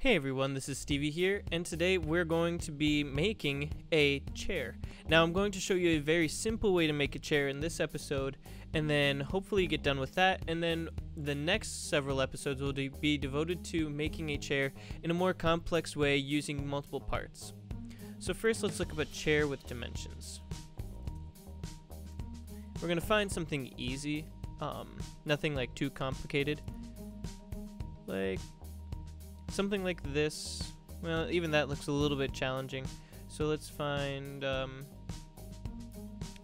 Hey everyone, this is Stevie here, and today we're going to be making a chair. Now I'm going to show you a very simple way to make a chair in this episode, and then hopefully get done with that, and then the next several episodes will be devoted to making a chair in a more complex way using multiple parts. So first let's look up a chair with dimensions. We're going to find something easy, um, nothing like too complicated. Like something like this. Well, even that looks a little bit challenging. So let's find um,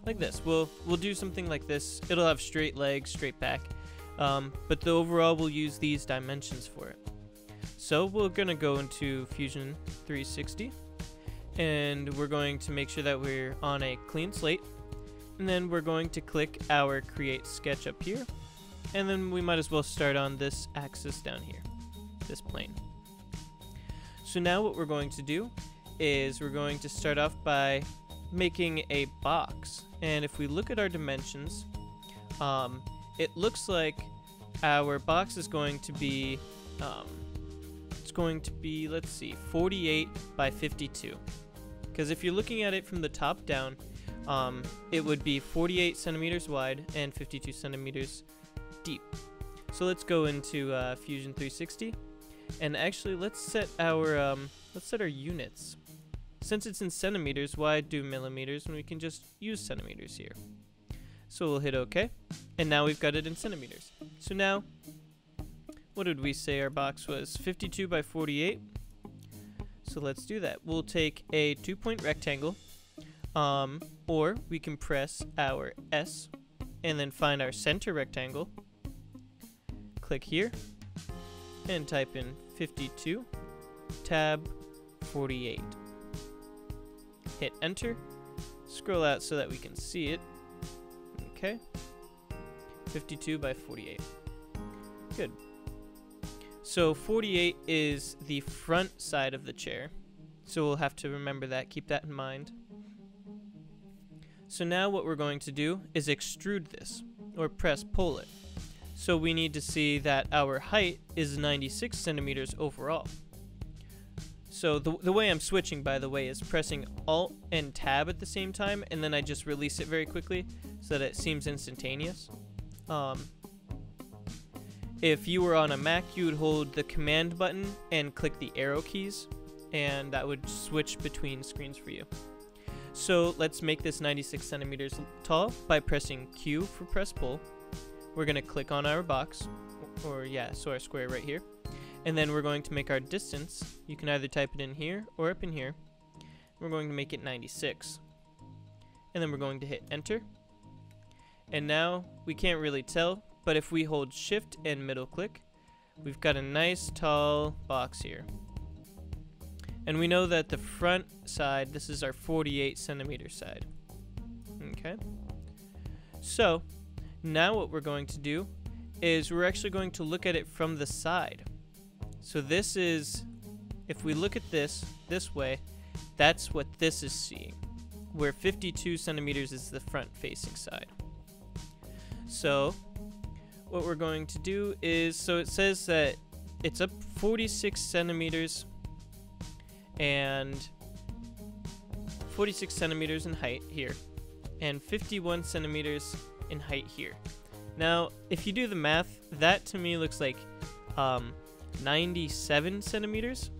like this. We'll we'll do something like this. It'll have straight legs, straight back, um, but the overall we'll use these dimensions for it. So we're gonna go into Fusion 360, and we're going to make sure that we're on a clean slate, and then we're going to click our Create Sketch up here, and then we might as well start on this axis down here, this plane. So now what we're going to do is we're going to start off by making a box. And if we look at our dimensions, um, it looks like our box is going to be, um, it's going to be, let's see, 48 by 52. Because if you're looking at it from the top down, um, it would be 48 centimeters wide and 52 centimeters deep. So let's go into uh, Fusion 360 and actually, let's set our um, let's set our units. Since it's in centimeters, why do millimeters when we can just use centimeters here? So we'll hit OK, and now we've got it in centimeters. So now, what did we say our box was? 52 by 48. So let's do that. We'll take a two-point rectangle, um, or we can press our S, and then find our center rectangle. Click here, and type in 52, tab 48. Hit enter, scroll out so that we can see it. Okay, 52 by 48. Good. So 48 is the front side of the chair. So we'll have to remember that, keep that in mind. So now what we're going to do is extrude this, or press pull it. So we need to see that our height is 96 centimeters overall. So the, the way I'm switching, by the way, is pressing Alt and Tab at the same time, and then I just release it very quickly so that it seems instantaneous. Um, if you were on a Mac, you would hold the Command button and click the arrow keys, and that would switch between screens for you. So let's make this 96 centimeters tall by pressing Q for press pull, we're going to click on our box, or yeah, so our square right here. And then we're going to make our distance. You can either type it in here or up in here. We're going to make it 96. And then we're going to hit enter. And now we can't really tell, but if we hold shift and middle click, we've got a nice tall box here. And we know that the front side, this is our 48 centimeter side. Okay. So now what we're going to do is we're actually going to look at it from the side. So this is, if we look at this this way, that's what this is seeing, where 52 centimeters is the front facing side. So what we're going to do is, so it says that it's up 46 centimeters and 46 centimeters in height here and 51 centimeters in height here. Now, if you do the math, that to me looks like um, 97 centimeters.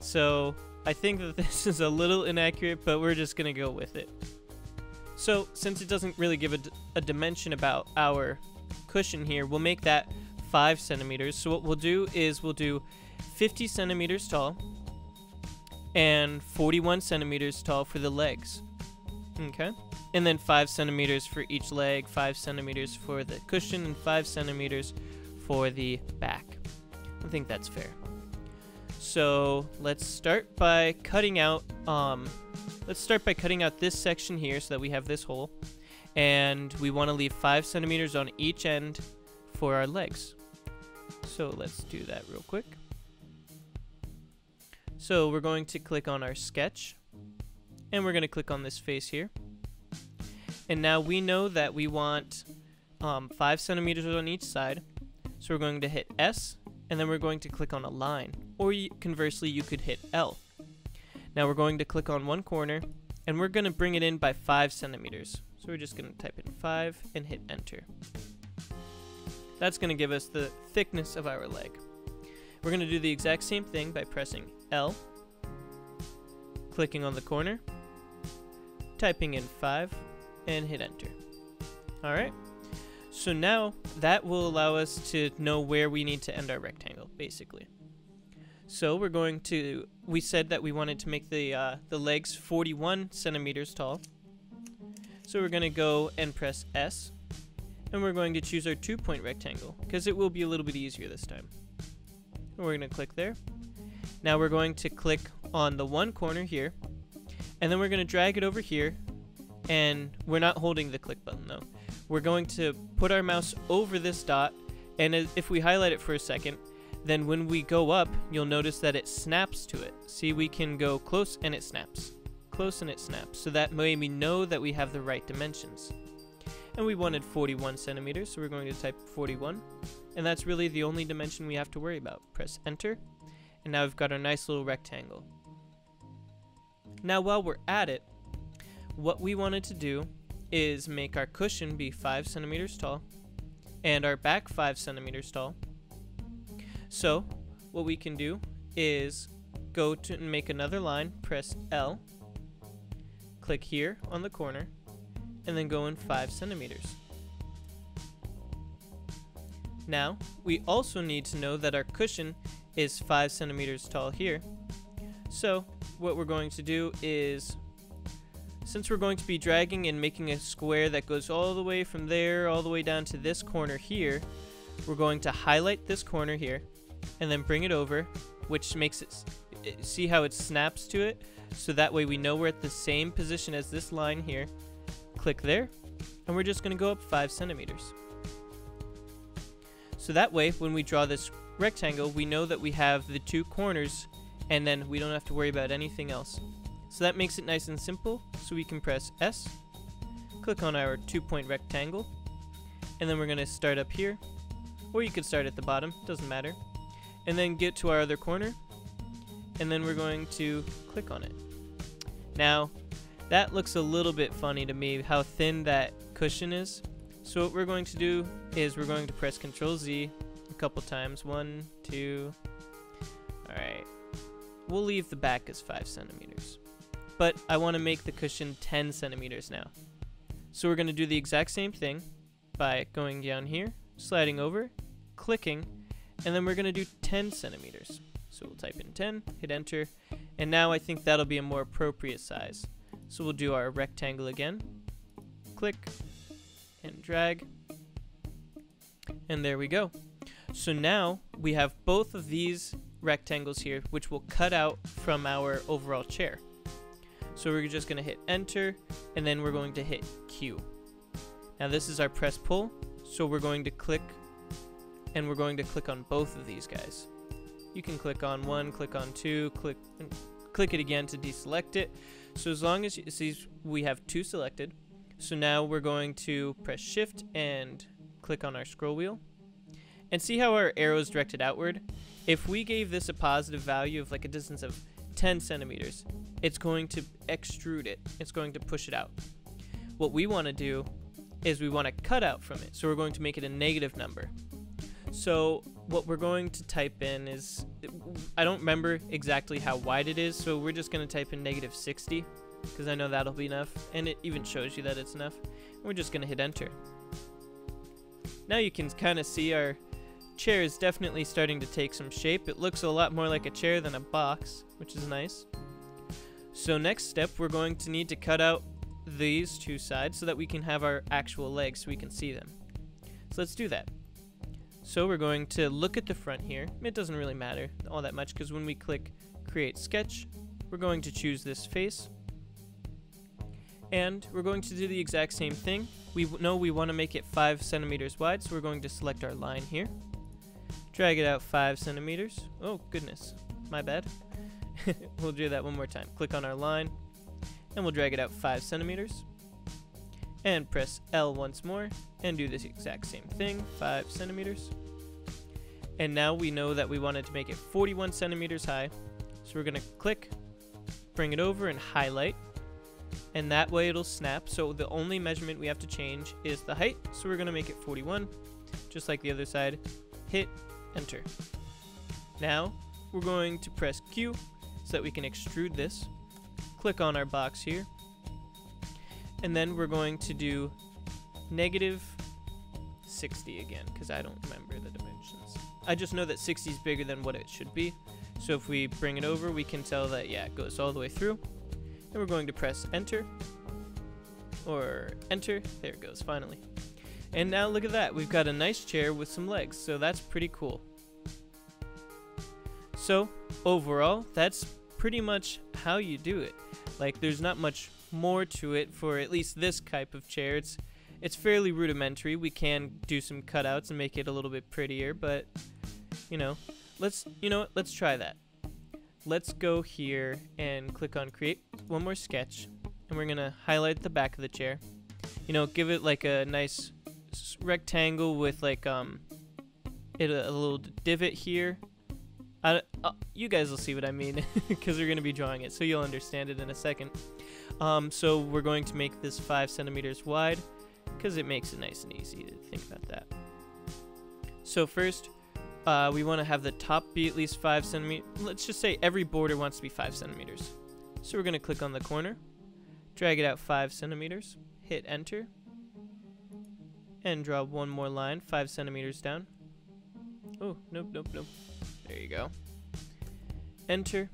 So I think that this is a little inaccurate, but we're just going to go with it. So since it doesn't really give a, dimension about our cushion here, we'll make that 5 centimeters. So what we'll do is we'll do 50 centimeters tall and 41 centimeters tall for the legs. Okay. And then 5 centimeters for each leg, 5 centimeters for the cushion, and 5 centimeters for the back. I think that's fair. So let's start by cutting out, um, let's start by cutting out this section here so that we have this hole. And we want to leave 5 centimeters on each end for our legs. So let's do that real quick. So we're going to click on our sketch. And we're going to click on this face here. And now we know that we want um, 5 centimeters on each side. So we're going to hit S, and then we're going to click on a line. or you, conversely, you could hit L. Now we're going to click on one corner, and we're going to bring it in by 5 centimeters. So we're just going to type in 5 and hit enter. That's going to give us the thickness of our leg. We're going to do the exact same thing by pressing L, clicking on the corner, typing in 5, and hit enter. Alright, so now that will allow us to know where we need to end our rectangle, basically. So we're going to, we said that we wanted to make the, uh, the legs 41 centimeters tall. So we're going to go and press S, and we're going to choose our two point rectangle, because it will be a little bit easier this time. And we're going to click there. Now we're going to click on the one corner here, and then we're going to drag it over here, and we're not holding the click button though. We're going to put our mouse over this dot, and if we highlight it for a second, then when we go up, you'll notice that it snaps to it. See, we can go close and it snaps. Close and it snaps. So that way we know that we have the right dimensions. And we wanted 41 centimeters, so we're going to type 41. And that's really the only dimension we have to worry about. Press enter, and now we've got our nice little rectangle. Now while we're at it, what we wanted to do is make our cushion be 5 centimeters tall, and our back 5 centimeters tall. So what we can do is go to make another line, press L, click here on the corner, and then go in 5 centimeters. Now, we also need to know that our cushion is 5 centimeters tall here. So, what we're going to do is, since we're going to be dragging and making a square that goes all the way from there all the way down to this corner here, we're going to highlight this corner here, and then bring it over, which makes it, see how it snaps to it? So that way we know we're at the same position as this line here, click there, and we're just going to go up 5 centimeters. So that way, when we draw this rectangle, we know that we have the two corners, and then we don't have to worry about anything else. So that makes it nice and simple, so we can press S, click on our two-point rectangle, and then we're going to start up here, or you could start at the bottom, doesn't matter, and then get to our other corner, and then we're going to click on it. Now, that looks a little bit funny to me, how thin that cushion is. So what we're going to do is we're going to press Control Z a couple times. One, two. Alright. We'll leave the back as 5 centimeters. But I want to make the cushion 10 centimeters now. So we're going to do the exact same thing by going down here, sliding over, clicking, and then we're going to do 10 centimeters. So we'll type in 10, hit enter, and now I think that'll be a more appropriate size. So we'll do our rectangle again. Click and drag. And there we go. So now we have both of these rectangles here, which will cut out from our overall chair. So we're just going to hit enter, and then we're going to hit Q. Now this is our press pull, so we're going to click, and we're going to click on both of these guys. You can click on one, click on two, click, click it again to deselect it. So as long as you see we have two selected, so now we're going to press shift and click on our scroll wheel. And see how our arrow is directed outward? If we gave this a positive value of like a distance of 10 centimeters, it's going to extrude it. It's going to push it out. What we want to do is we want to cut out from it. So we're going to make it a negative number. So what we're going to type in is, I don't remember exactly how wide it is, so we're just going to type in negative 60, because I know that'll be enough, and it even shows you that it's enough. And we're just going to hit enter. Now you can kind of see our chair is definitely starting to take some shape. It looks a lot more like a chair than a box, which is nice. So next step, we're going to need to cut out these two sides so that we can have our actual legs so we can see them. So let's do that. So we're going to look at the front here. It doesn't really matter all that much because when we click create sketch, we're going to choose this face. And we're going to do the exact same thing. We know we want to make it 5 centimeters wide, so we're going to select our line here. Drag it out 5 centimeters. Oh, goodness. My bad. we'll do that one more time. Click on our line, and we'll drag it out 5 centimeters and press L once more and do this exact same thing, 5 centimeters. And now we know that we wanted to make it 41 centimeters high. So we're going to click, bring it over and highlight. And that way it'll snap. So the only measurement we have to change is the height. So we're going to make it 41, just like the other side. Hit enter. Now we're going to press Q so that we can extrude this. Click on our box here. And then we're going to do negative 60 again because I don't remember the dimensions. I just know that 60 is bigger than what it should be. So if we bring it over, we can tell that, yeah, it goes all the way through. And we're going to press enter. Or enter. There it goes, finally. And now look at that. We've got a nice chair with some legs. So that's pretty cool. So overall, that's pretty much how you do it. Like there's not much more to it for at least this type of chair. It's it's fairly rudimentary. We can do some cutouts and make it a little bit prettier, but you know, let's you know what, let's try that. Let's go here and click on create one more sketch and we're gonna highlight the back of the chair. You know, give it like a nice rectangle with like um it a, a little divot here. Uh, you guys will see what I mean because we're going to be drawing it, so you'll understand it in a second. Um, so we're going to make this 5 centimeters wide because it makes it nice and easy to think about that. So first, uh, we want to have the top be at least 5 centimeters. Let's just say every border wants to be 5 centimeters. So we're going to click on the corner, drag it out 5 centimeters, hit enter, and draw one more line 5 centimeters down. Oh, nope, nope, nope. There you go. Enter.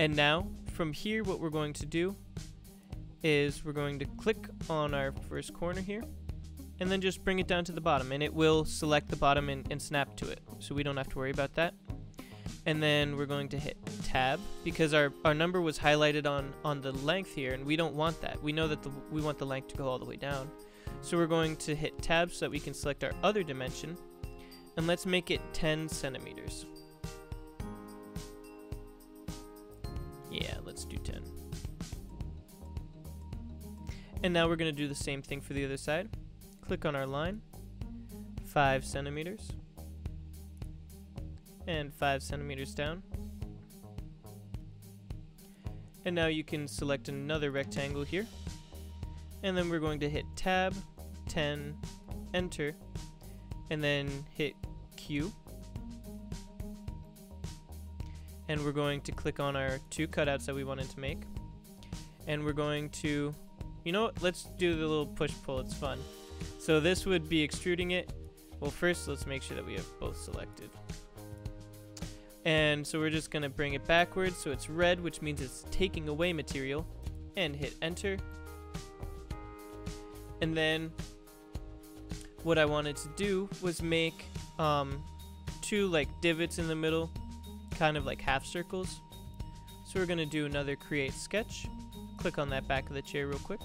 And now, from here, what we're going to do is we're going to click on our first corner here and then just bring it down to the bottom and it will select the bottom and, and, snap to it so we don't have to worry about that and then we're going to hit tab because our, our number was highlighted on on the length here and we don't want that we know that the, we want the length to go all the way down so we're going to hit tab so that we can select our other dimension and let's make it 10 centimeters 10 and now we're going to do the same thing for the other side. Click on our line, 5 centimeters, and 5 centimeters down. And now you can select another rectangle here. And then we're going to hit tab, 10, enter, and then hit Q. And we're going to click on our two cutouts that we wanted to make. And we're going to you know what? Let's do the little push-pull. It's fun. So this would be extruding it. Well, first, let's make sure that we have both selected. And so we're just going to bring it backwards so it's red, which means it's taking away material. And hit enter. And then what I wanted to do was make um, two like divots in the middle, kind of like half circles. So we're going to do another create sketch. Click on that back of the chair real quick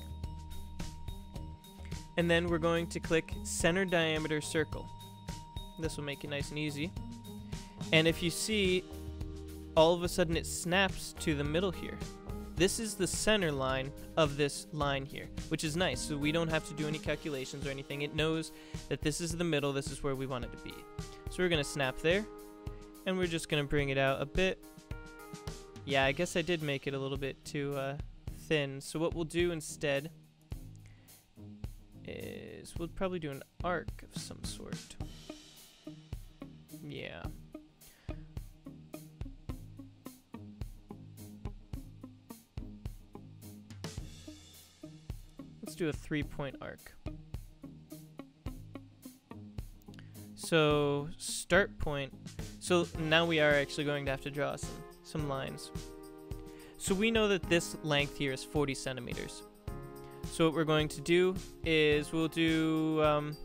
and then we're going to click center diameter circle. This will make it nice and easy. And if you see, all of a sudden it snaps to the middle here. This is the center line of this line here, which is nice. So we don't have to do any calculations or anything. It knows that this is the middle, this is where we want it to be. So we're gonna snap there, and we're just gonna bring it out a bit. Yeah, I guess I did make it a little bit too uh, thin. So what we'll do instead is we'll probably do an arc of some sort. Yeah. Let's do a three-point arc. So, start point. So now we are actually going to have to draw some, some lines. So we know that this length here is 40 centimeters. So what we're going to do is we'll do, um,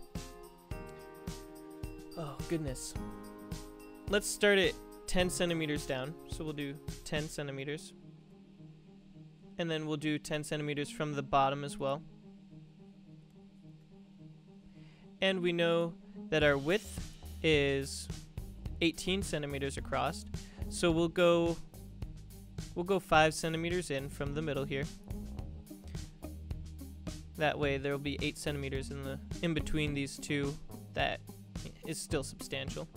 oh goodness. Let's start at 10 centimeters down. So we'll do 10 centimeters. And then we'll do 10 centimeters from the bottom as well. And we know that our width is 18 centimeters across. So we'll go we'll go 5 centimeters in from the middle here. That way there will be 8 centimeters in the in between these two that is still substantial.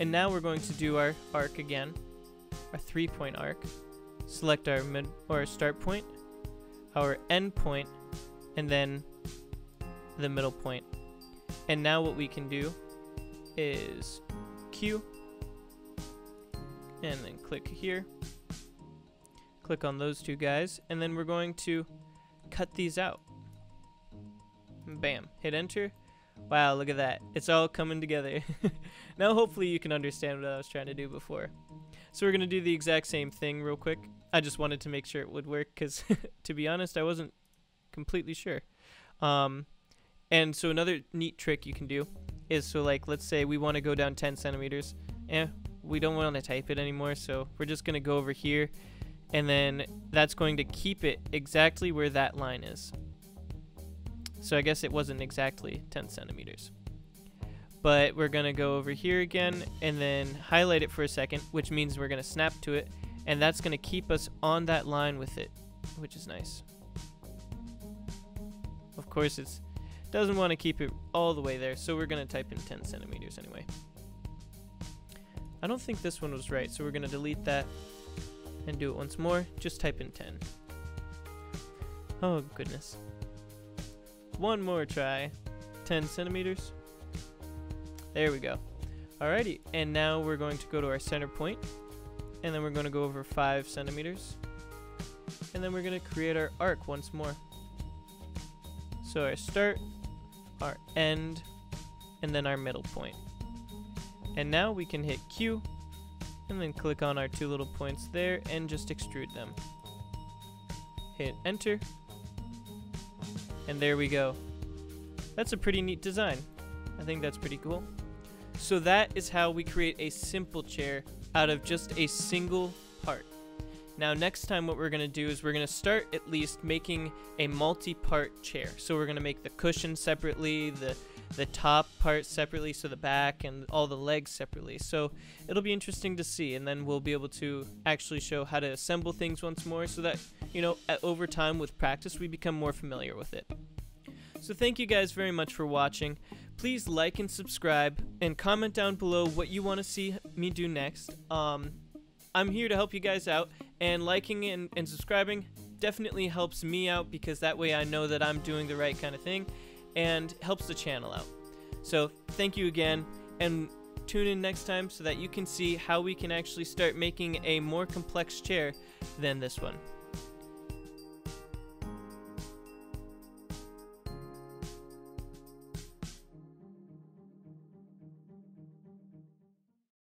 And now we're going to do our arc again, our three point arc. Select our mid or start point, our end point, and then the middle point. And now what we can do is Q and then click here. Click on those two guys and then we're going to cut these out. Bam, hit enter. Wow, look at that. It's all coming together. now hopefully you can understand what I was trying to do before. So we're going to do the exact same thing real quick. I just wanted to make sure it would work because to be honest, I wasn't completely sure. Um, and so another neat trick you can do is so like let's say we want to go down 10 centimeters. Eh, we don't want to type it anymore, so we're just going to go over here and then that's going to keep it exactly where that line is. So I guess it wasn't exactly 10 centimeters. But we're going to go over here again and then highlight it for a second, which means we're going to snap to it. And that's going to keep us on that line with it, which is nice. Of course, it doesn't want to keep it all the way there, so we're going to type in 10 centimeters anyway. I don't think this one was right, so we're going to delete that and do it once more. Just type in 10. Oh, goodness. One more try. 10 centimeters. There we go. Alrighty, and now we're going to go to our center point, and then we're going to go over 5 centimeters, and then we're going to create our arc once more. So our start, our end, and then our middle point. And now we can hit Q, and then click on our two little points there, and just extrude them. Hit enter, and there we go. That's a pretty neat design. I think that's pretty cool. So that is how we create a simple chair out of just a single part. Now next time what we're going to do is we're going to start at least making a multi-part chair. So we're going to make the cushion separately, the the top part separately, so the back and all the legs separately. So it'll be interesting to see, and then we'll be able to actually show how to assemble things once more so that, you know, over time with practice we become more familiar with it. So thank you guys very much for watching. Please like and subscribe, and comment down below what you want to see me do next. Um, I'm here to help you guys out, and liking and, and subscribing definitely helps me out because that way I know that I'm doing the right kind of thing and helps the channel out. So thank you again, and tune in next time so that you can see how we can actually start making a more complex chair than this one.